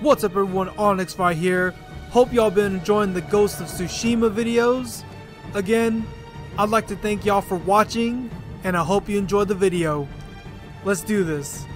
What's up everyone, Onyx right here. Hope y'all been enjoying the Ghost of Tsushima videos. Again, I'd like to thank y'all for watching, and I hope you enjoyed the video. Let's do this.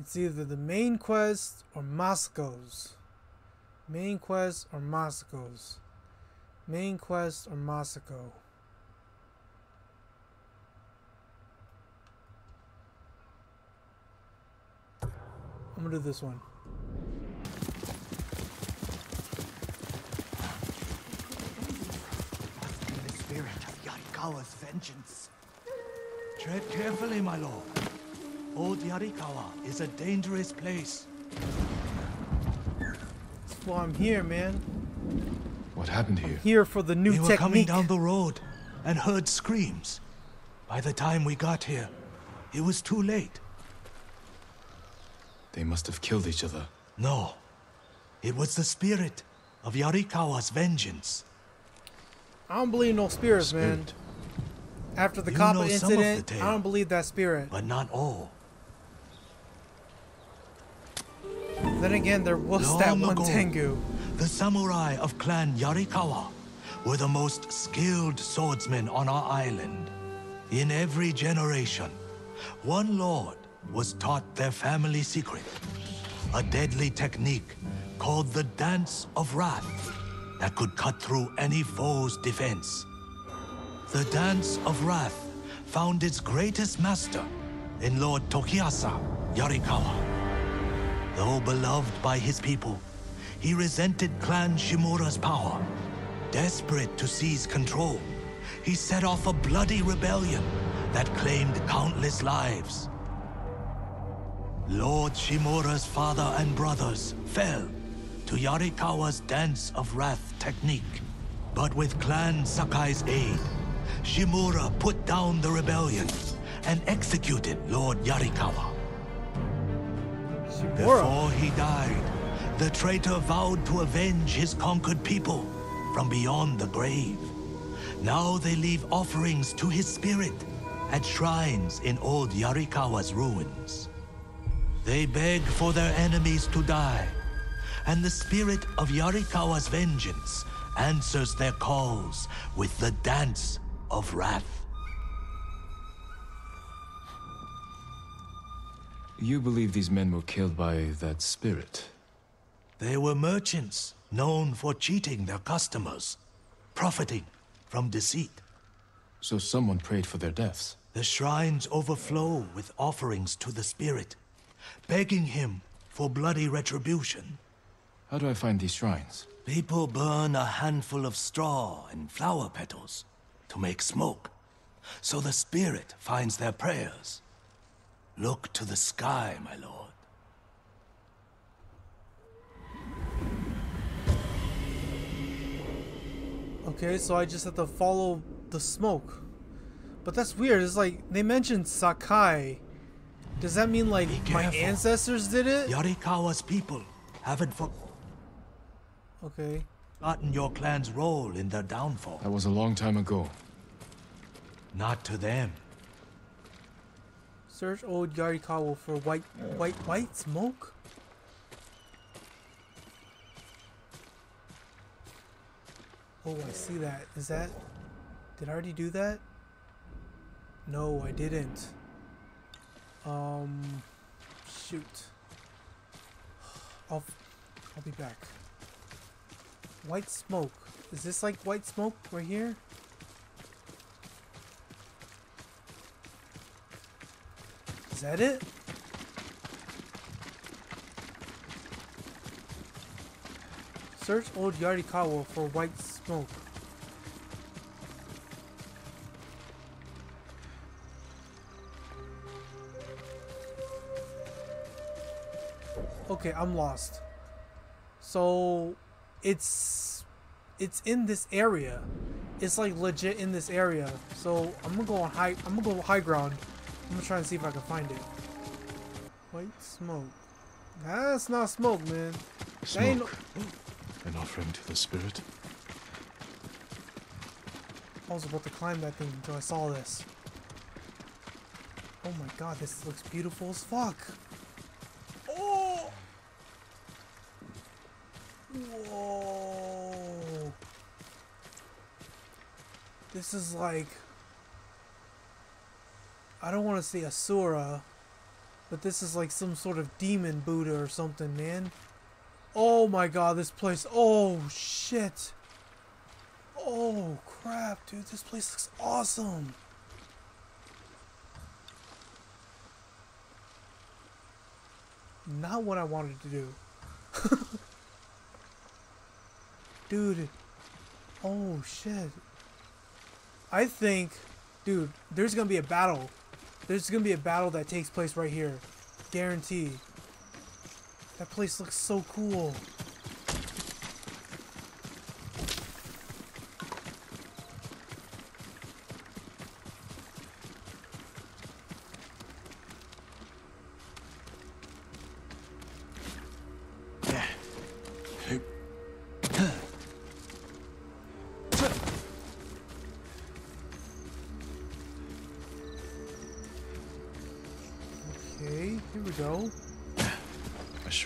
It's either the main quest or Masakos. Main quest or Masakos. Main quest or Masako. I'm gonna do this one. the spirit of Yarikawa's vengeance. Tread carefully, my lord. Old Yarikawa is a dangerous place. That's why I'm here, man. What happened here? Here for the new we were coming down the road and heard screams. By the time we got here, it was too late. They must have killed each other. No, it was the spirit of Yarikawa's vengeance. I don't believe no spirits, man. After the You Kappa know some of the incident, tale. I don't believe that spirit. But not all. Then again, there was that Long one ago. Tengu. The samurai of Clan Yarikawa were the most skilled swordsmen on our island. In every generation, one lord was taught their family secret, a deadly technique called the Dance of Wrath that could cut through any foe's defense. The Dance of Wrath found its greatest master in Lord Tokiasa Yarikawa. Though beloved by his people, he resented Clan Shimura's power. Desperate to seize control, he set off a bloody rebellion that claimed countless lives. Lord Shimura's father and brothers fell to Yarikawa's Dance of Wrath technique. But with Clan Sakai's aid, Shimura put down the rebellion and executed Lord Yarikawa. Shimura. Before he died, the traitor vowed to avenge his conquered people from beyond the grave. Now they leave offerings to his spirit at shrines in old Yarikawa's ruins. They beg for their enemies to die, and the spirit of Yarikawa's vengeance answers their calls with the Dance of Wrath. You believe these men were killed by that spirit? They were merchants known for cheating their customers, profiting from deceit. So someone prayed for their deaths. The shrines overflow with offerings to the spirit, begging him for bloody retribution. How do I find these shrines? People burn a handful of straw and flower petals to make smoke, so the spirit finds their prayers. Look to the sky, my lord. Okay, so I just have to follow the smoke. But that's weird. It's like they mentioned Sakai. Does that mean like my ancestors did it? Yarikawa's people haven't Okay. forgotten your clan's role in their downfall. That was a long time ago. Not to them. Search old Yarikawa for white, white, white smoke. Oh, I see that. Is that? Did I already do that? No, I didn't. Um, shoot. I'll, I'll be back. White smoke. Is this like white smoke right here? Is that it? Search old Yarikawa for white smoke. Okay, I'm lost. So, it's it's in this area. It's like legit in this area. So I'm gonna go on high. I'm gonna go high ground. I'm gonna try and see if I can find it. White smoke. That's not smoke, man. Ain't no- Smoke. An offering to the spirit. I was about to climb that thing until I saw this. Oh my god, this looks beautiful as fuck. Oh! Whoa! This is like... I don't want to say Asura, but this is like some sort of demon Buddha or something, man. Oh my god, this place. Oh shit. Oh crap, dude. This place looks awesome. Not what I wanted to do. dude. Oh shit. I think, dude, there's gonna be a battle. There's gonna be a battle that takes place right here. Guarantee. That place looks so cool.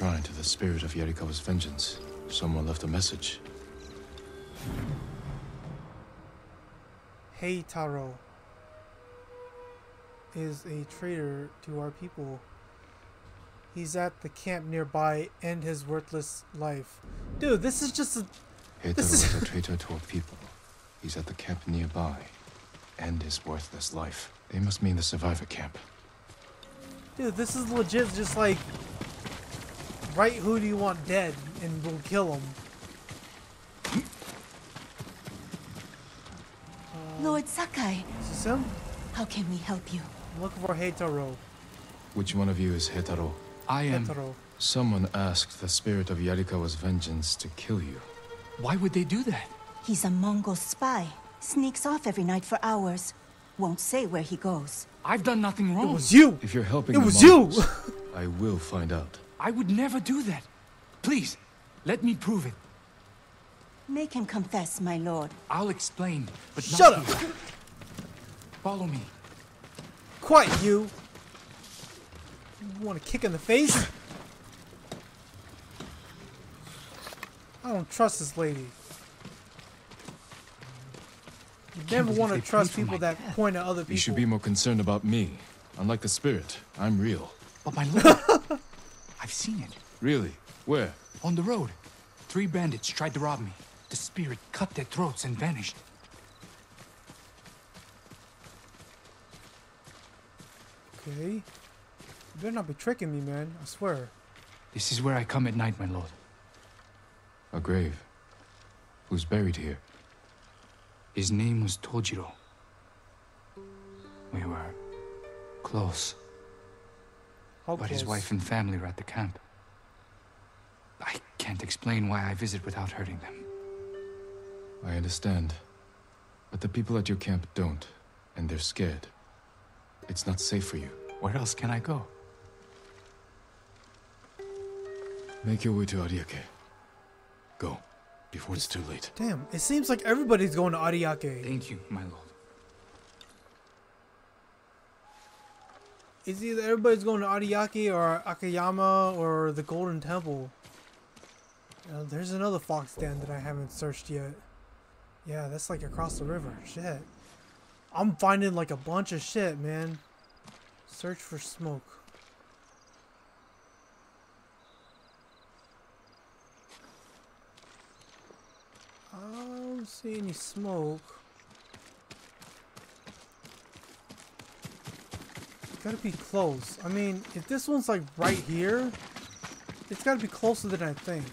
Shrine to the spirit of Yarikawa's vengeance. Someone left a message. Heitaro is a traitor to our people. He's at the camp nearby. End his worthless life. Dude, this is just a. Heitaro This is- is a traitor to our people. He's at the camp nearby. End his worthless life. They must mean the survivor camp. Dude, this is legit just like. Write who do you want dead and we'll kill him. Uh, Lord Sakai, Is this him? how can we help you? I'm looking for Heitaro. Which one of you is Heitaro? I am. Heitaro. Someone asked the spirit of Yarikawa's vengeance to kill you. Why would they do that? He's a Mongol spy. Sneaks off every night for hours. Won't say where he goes. I've done nothing wrong. It was you! If you're helping It the was you! I will find out. I would never do that. Please, let me prove it. Make him confess, my lord. I'll explain, but not Shut up! here. Follow me. Quiet, you! You want a kick in the face? I don't trust this lady. You never want to trust people my that point at other people. You should be more concerned about me. Unlike the spirit, I'm real. But my lord, I've seen it. Really? Where? On the road. Three bandits tried to rob me. The spirit cut their throats and vanished. Okay. You better not be tricking me, man. I swear. This is where I come at night, my lord. A grave. Who's buried here? His name was Tojiro. We were close, How but his wife and family are at the camp. I can't explain why I visit without hurting them. I understand. But the people at your camp don't, and they're scared. It's not safe for you. Where else can I go? Make your way to Ariake. Go, before it's too late. Damn, it seems like everybody's going to Ariake. Thank you, my lord. It's either everybody's going to Ariake or Akayama or the Golden Temple. Uh, there's another fox den that I haven't searched yet. Yeah, that's like across the river. Shit. I'm finding like a bunch of shit, man. Search for smoke. I don't see any smoke. Gotta be close. I mean, if this one's like right here, it's gotta be closer than I think.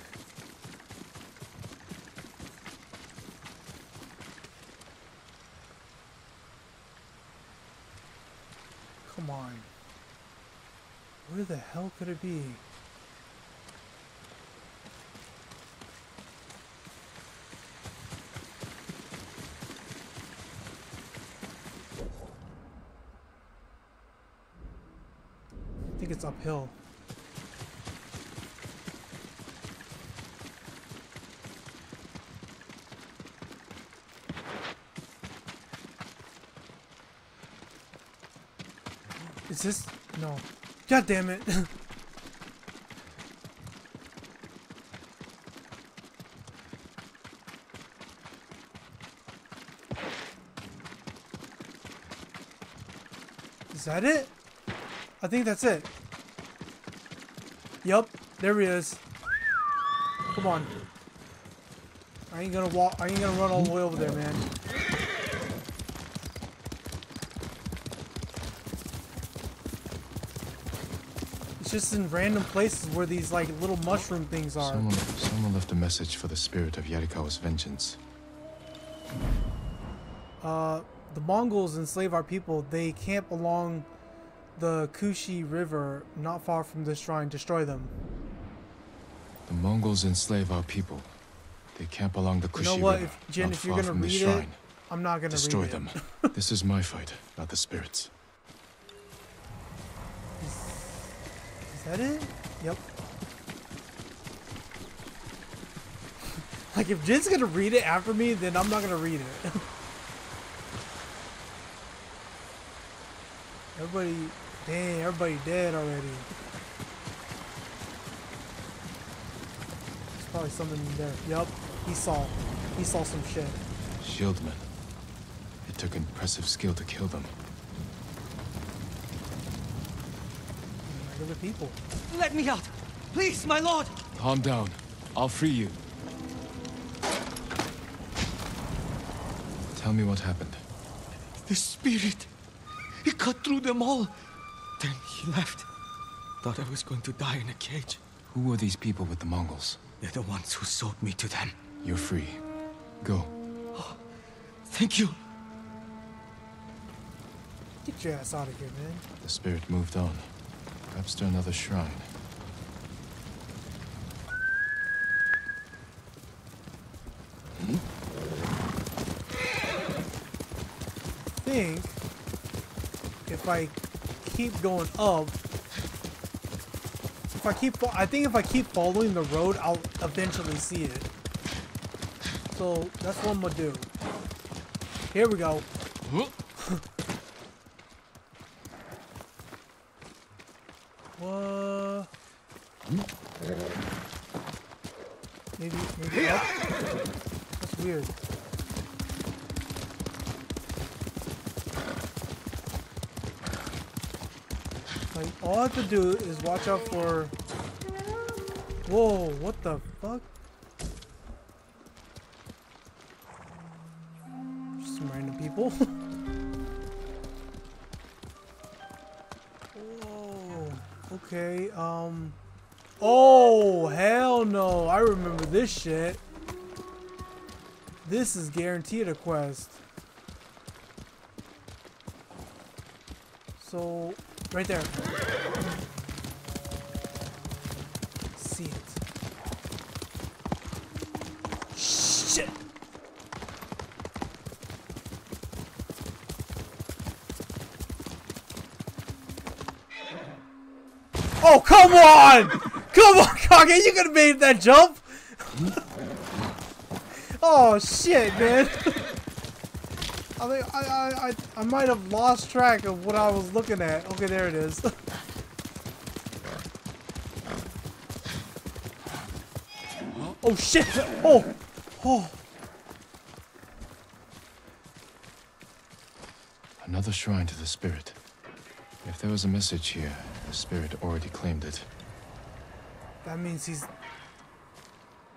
Come on. Where the hell could it be? Uphill. Is Is this? No. God damn it. Is that it? I think that's it. Yup, there he is. Come on. I ain't gonna walk. I ain't gonna run all the way over there, man. It's just in random places where these like little mushroom things are. Someone, someone left a message for the spirit of Yarikawa's vengeance. Uh, the Mongols enslave our people. They camp along the Kushi River, not far from this shrine. Destroy them. The Mongols enslave our people. They camp along the You Kushi know what, River, if Jin, not if you're far gonna from the read it, shrine. I'm not gonna Destroy read it. them. this is my fight, not the spirits. Is that it? Yep. like if Jin's gonna read it after me, then I'm not gonna read it. everybody, dang, everybody dead already. There's probably something in there. Yep, he saw. He saw some shit. Shieldmen. It took impressive skill to kill them. Regular people. Let me out! Please, my lord! Calm down. I'll free you. Tell me what happened. The spirit! He cut through them all! Then he left. Thought I was going to die in a cage. Who were these people with the Mongols? They're the ones who sold me to them. You're free. Go. Oh, thank you. Get your ass out of here, man. The spirit moved on. Perhaps to another shrine. Hmm? think if I keep going up, if I keep, I think if I keep following the road, I'll eventually see it. So that's what I'm gonna do. Here we go. what? Maybe, maybe up? That's weird. Like, all I have to do is watch out for... Whoa, what the fuck? Just some random people. Whoa, okay, um... Oh, hell no, I remember this shit. This is guaranteed a quest. So, right there. See it. Shit! Oh, come on! Come on, Kage, you could have made that jump! oh, shit, man. I think I, I, I, I might have lost track of what I was looking at. Okay, there it is. oh shit! Oh! Oh! Another shrine to the spirit. If there was a message here, the spirit already claimed it. That means he's.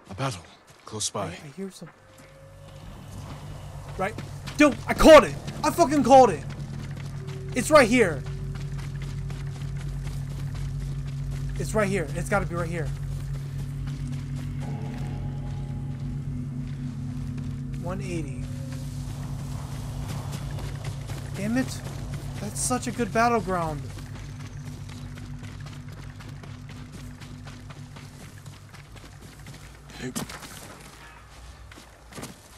A battle. Close I, by. I hear some. Right? Dude, I called it! I fucking called it! It's right here. It's right here. It's gotta be right here. One eighty. Damn it! That's such a good battleground.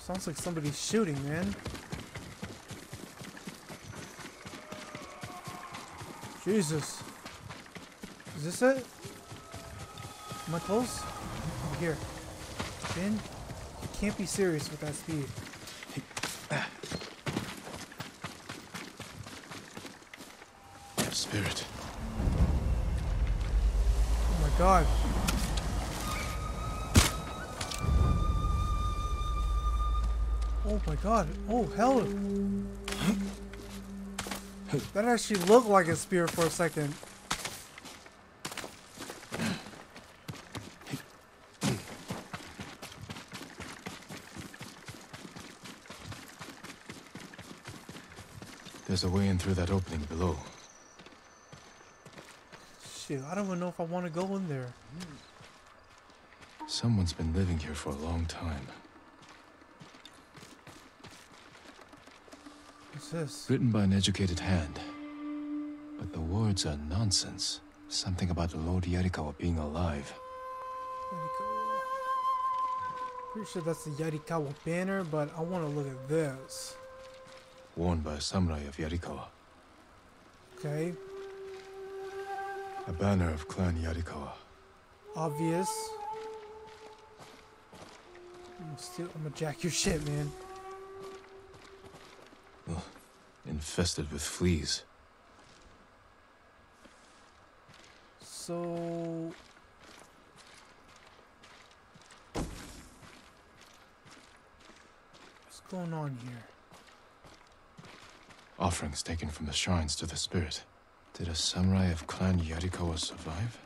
Sounds like somebody's shooting, man. Jesus. Is this it? Am I close? Oh, here. Ben, you can't be serious with that speed. God. Oh hell. That actually looked like a spear for a second. There's a way in through that opening below. Shit, I don't even know if I want to go in there. Someone's been living here for a long time. This? Written by an educated hand. But the words are nonsense. Something about the Lord Yarikawa being alive. Yarikawa. Pretty sure that's the Yarikawa banner, but I want to look at this. Worn by a samurai of Yarikawa. Okay, A banner of Clan Yarikawa. obvious. I'm gonna, I'm gonna jack your shit, man. Infested with fleas. So. What's going on here? Offerings taken from the shrines to the spirit. Did a samurai of Clan Yarikawa survive?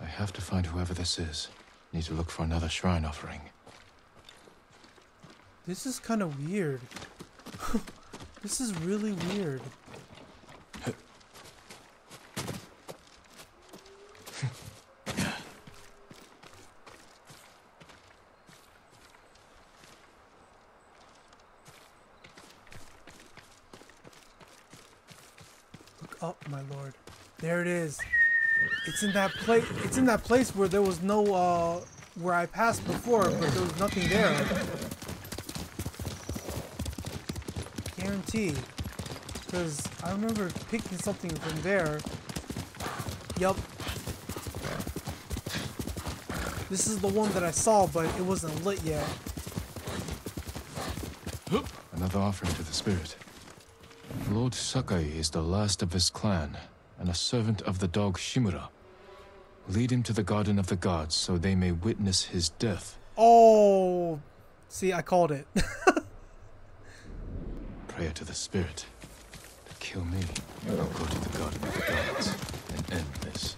I have to find whoever this is. Need to look for another shrine offering. This is kind of weird. this is really weird. Look up, my lord. There it is. It's in that place. It's in that place where there was no, uh, where I passed before, but there was nothing there. Because I remember picking something from there. Yup. This is the one that I saw, but it wasn't lit yet. Another offering to the spirit. Lord Sakai is the last of his clan, and a servant of the dog Shimura. Lead him to the Garden of the Gods so they may witness his death. Oh! See, I called it. Prayer to the spirit. To kill me, I'll go to the Garden of the Gods and end this.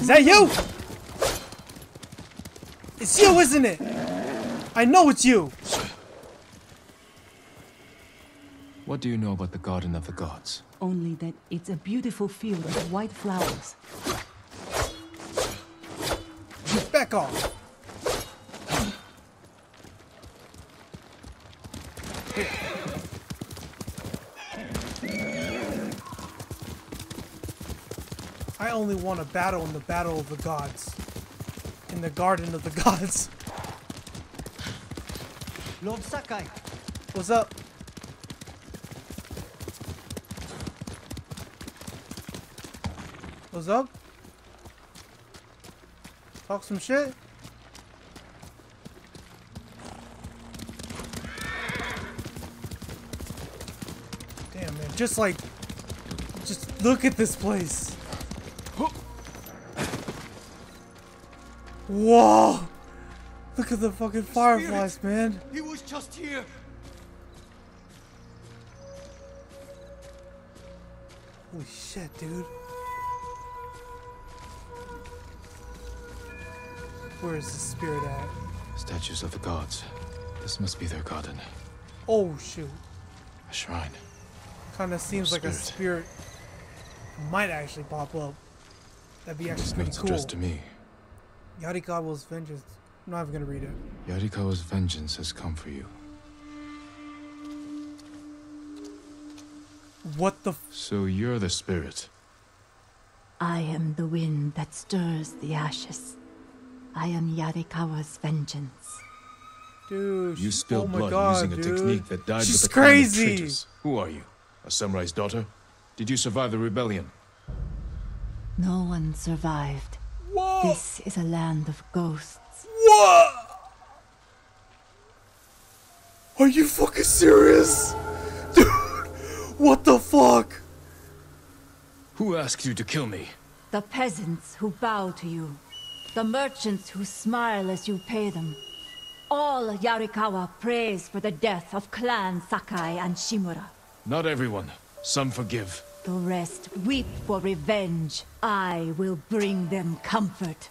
Is that you? It's you, isn't it? I know it's you. What do you know about the Garden of the Gods? Only that it's a beautiful field of white flowers. Back off. I only want to battle in the battle of the gods. In the garden of the gods. Lord Sakai, What's up? What's up? Talk some shit? Just like. Just look at this place. Whoa! Look at the fucking fireflies, man. He was just here. Holy shit, dude. Where is the spirit at? Statues of the gods. This must be their garden. Oh, shoot. A shrine. Kinda seems like a Spirit. spirit might actually pop up. That'd be actually This pretty note's cool. addressed to me. Yarikawa's vengeance. I'm not even gonna read it. Yarikawa's vengeance has come for you. What the f- So you're the spirit. I am the wind that stirs the ashes. I am Yarikawa's vengeance. Dude, You she- spilled oh my blood God, using a dude. technique that died She's with the crazy. Who are you? A samurai's daughter? Did you survive the rebellion? No one survived. Whoa! This is a land of ghosts. What? Are you fucking serious? Dude, what the fuck? Who asked you to kill me? The peasants who bow to you. The merchants who smile as you pay them. All Yarikawa prays for the death of Clan Sakai and Shimura. Not everyone. Some forgive. The rest weep for revenge. I will bring them comfort.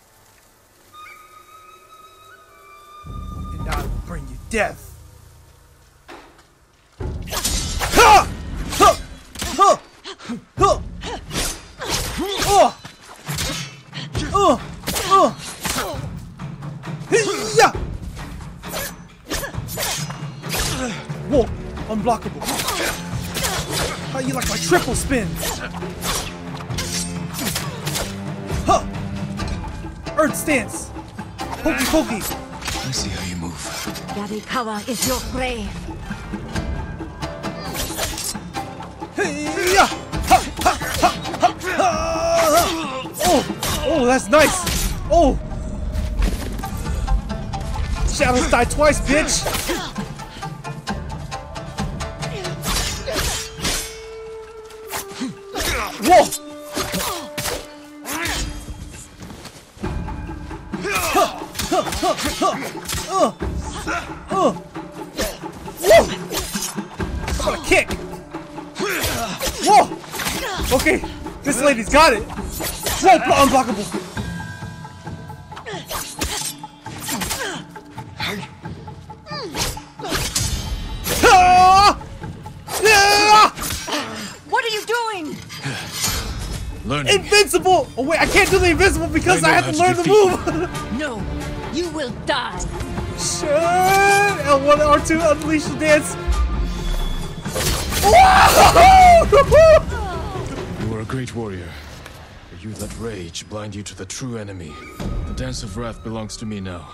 And I will bring you death. Oh! Oh! Oh! Whoa! Unblockable. Triple spins! Huh! Earth stance! Pokey pokey! I see how you move. Yarikawa is your grave. Hey-ya! Ha, ha, ha, ha, ha. Oh, oh, that's nice. Oh, Shadows die twice, bitch. Whoa! Whoa! What a kick! Whoa! Okay, this lady's got it. Blo- unblockable. Because I I, have to learn to the move! No, you will die. Shit! L1 R2 unleash the dance. You were a great warrior. But you let rage blind you to the true enemy. The Dance of Wrath belongs to me now.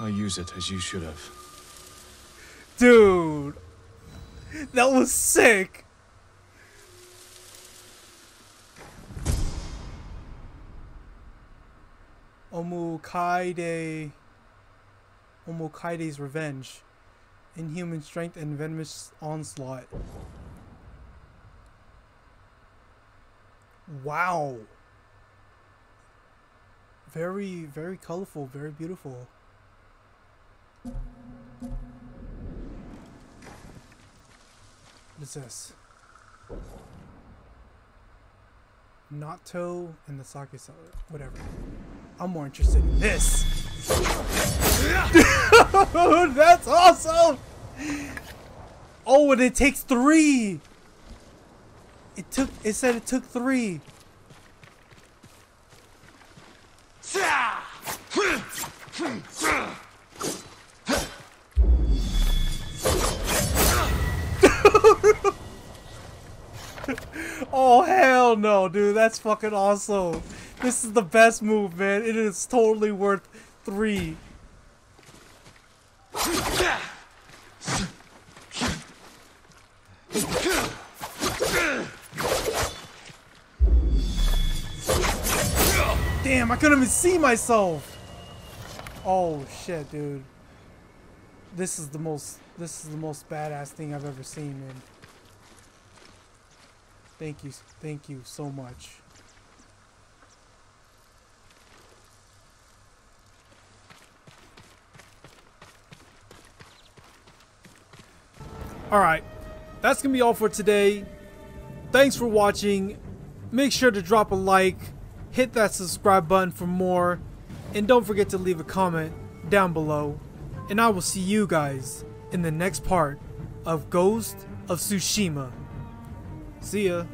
I use it as you should have. Dude, that was sick. Omukaide. Omukaide's revenge. Inhuman strength and venomous onslaught. Wow. Very, very colorful, very beautiful. What is this? Natto and the sake seller. Whatever. I'm more interested in this. Dude, that's awesome! Oh, and it takes three! It took, it said it took three. Oh hell no, dude! That's fucking awesome. This is the best move, man. It is totally worth three. Damn, I couldn't even see myself. Oh shit, dude. This is the most. This is the most badass thing I've ever seen, man. Thank you, thank you so much. Alright, that's gonna be all for today. Thanks for watching. Make sure to drop a like, hit that subscribe button for more, and don't forget to leave a comment down below. And I will see you guys in the next part of Ghost of Tsushima. See ya.